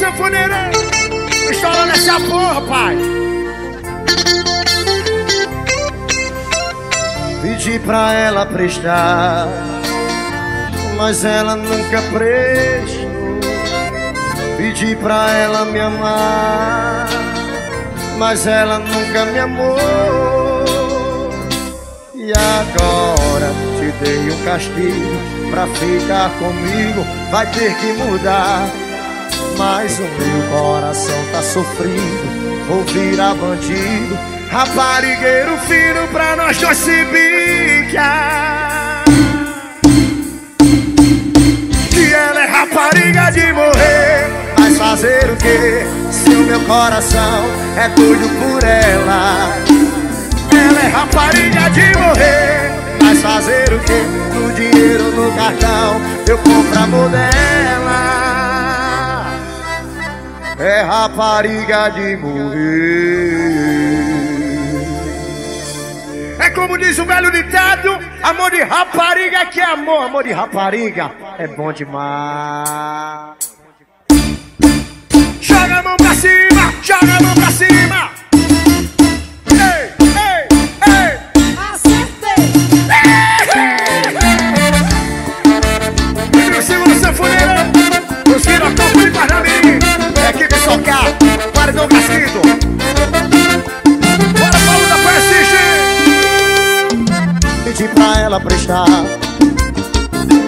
sanfoneiro. Estourando essa porra, pai. Pedi pra ela prestar, mas ela nunca prestou. Pedi pra ela me amar, mas ela nunca me amou. E agora te dei um castigo pra ficar comigo, vai ter que mudar. Mas o meu coração tá sofrido, vou virar bandido. Raparigueiro fino pra nós dois se bicar. Que ela é rapariga de morrer. Mas fazer o que se o meu coração é doido por ela? Ela é rapariga de morrer. Mas fazer o que? No dinheiro no cartão eu compro a modela. É rapariga de morrer. É como diz o velho ditado: amor de rapariga que é amor, amor de rapariga é bom demais. Joga a mão pra cima, joga a mão pra cima.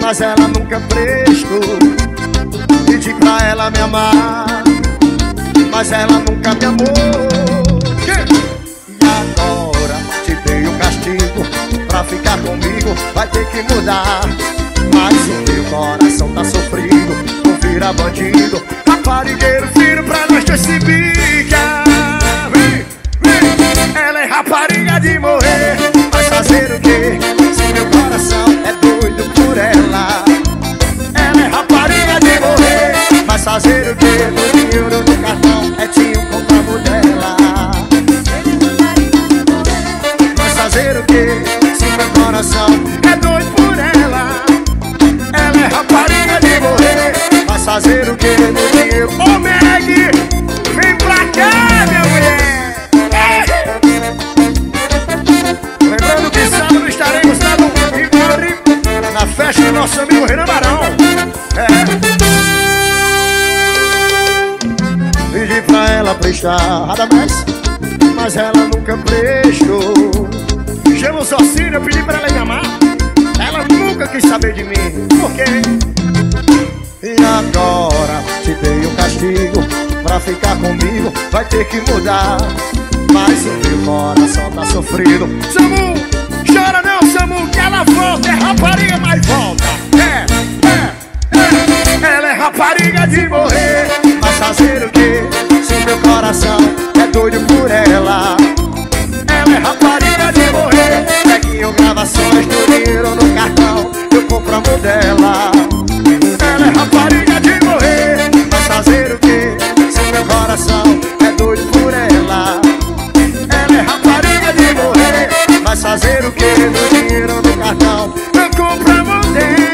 Mas ela nunca prestou. Pedi pra ela me amar, mas ela nunca me amou. E agora te dei um castigo pra ficar comigo, vai ter que mudar. Mas o meu coração tá sofrido, vou virar bandido. Raparigueiro fino pra nós dois se bica. Ela é rapariga de morrer. Mas fazer o que se meu coração é doido por ela? Ela é rapariga de morrer. Mas fazer o que ela prestar nada mais Mas ela nunca prestou Chama o Ossino, eu pedi pra ela me amar. Ela nunca quis saber de mim. Por quê? E agora te dei um castigo Pra ficar comigo vai ter que mudar Mas o meu coração tá sofrido Samu, chora não, Samu, que ela volta. É rapariga, mas volta. É, é, é. Ela é rapariga de morrer. Mas fazer o meu coração é doido por ela Ela é rapariga de morrer é Peguinho gravações do dinheiro no cartão Eu compro a mão dela Ela é rapariga de morrer vai fazer o que? Se meu coração é doido por ela Ela é rapariga de morrer vai fazer o que? Do dinheiro no cartão Eu compro a mão dela